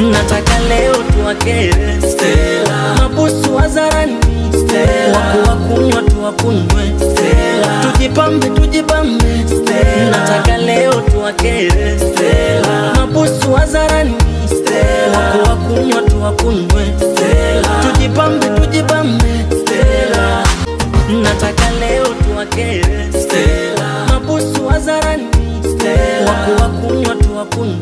nataka leo tuwakere mabusu wazarani Stella. waku wakunywa tuwakunywe tujipambe tujipambe Stella. nataka leo tuwakere mabusu wazarani Stella. waku wakunywa tuwakunywe tujipambe tujipambe Stella. nataka leo tuwakere mabusu wazarani Stella. waku wakunywa tuwakunywe.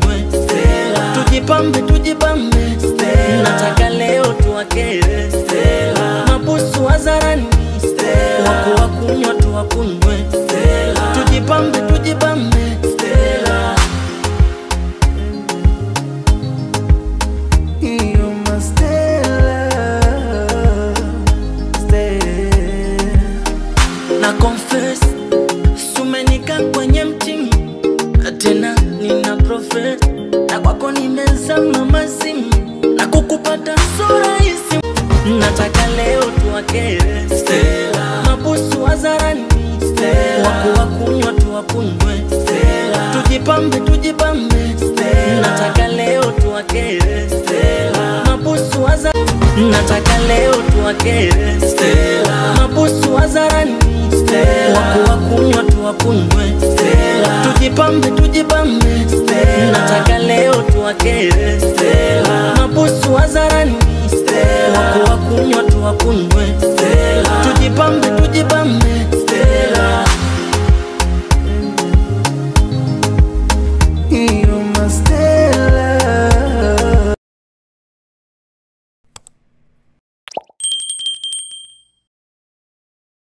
Tujipambe tujipambe Stella. nataka leo tuwakere mabusu wazarani Stella. waku wakunywa tuwakunywe tujipambe tujipambe na confess sumenika kwenye nimezama mazimu na kukupata so rahisi nataka leo tuwakere Stella. mabusu hadharani Stella. waku wakunywa tuwakunywe Stella. tujipambe tujipambe Stella. nataka leo tuwakere Stella. mabusu hadharani nataka leo tuwakere Stella. mabusu hadharani Stella. waku wakunywa tuwakunywe Stella. tujipambe tujipambe como.